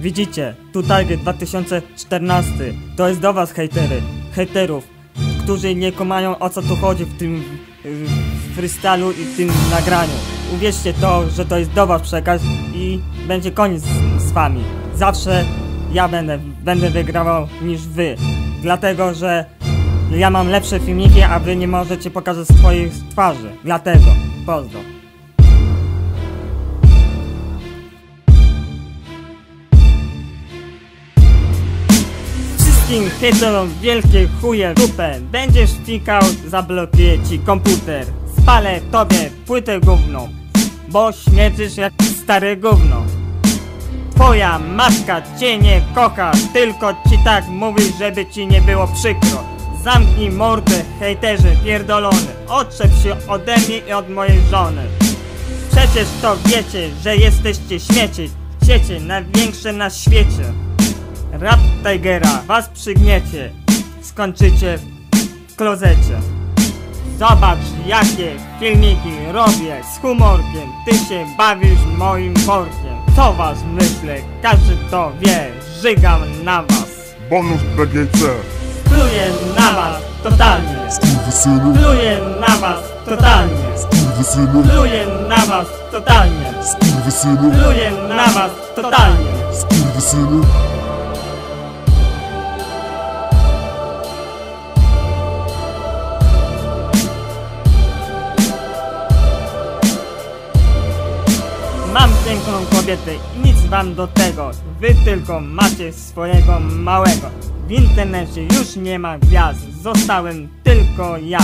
Widzicie, tu Target 2014. To jest do was hejtery, hejterów, którzy nie kumają o co tu chodzi w tym y, freestylu i w tym nagraniu. Uwierzcie to, że to jest do was przekaz i będzie koniec z, z wami. Zawsze ja będę, będę niż wy. Dlatego, że ja mam lepsze filmiki, a wy nie możecie pokazać swoich twarzy. Dlatego, pozdro. Wszystkim hejterom wielkie chuje dupę. Będziesz fikał, zablokuję ci komputer. Spalę tobie płytę gówną Bo śmierdzisz jak stare gówno. Twoja matka cię nie kocha Tylko ci tak mówi, żeby ci nie było przykro. Zamknij mordę, hejterze pierdolony Odczep się ode mnie i od mojej żony. Przecież to wiecie, że jesteście śmieci. Ciecie największe na świecie Rap Tigera was przygniecie Skończycie w klozecie. Zobacz jakie filmiki robię z humorkiem Ty się bawisz moim workiem. Co was myślę, każdy to wie Żygam na was. Bonus BGC Pluję na was totalnie. Pluję na was totalnie. Pluję na was totalnie. Skurwysynu Pluję na was totalnie Mam piękną kobietę i nic wam do tego. Wy tylko macie swojego małego. W internecie już nie ma gwiazd. Zostałem tylko ja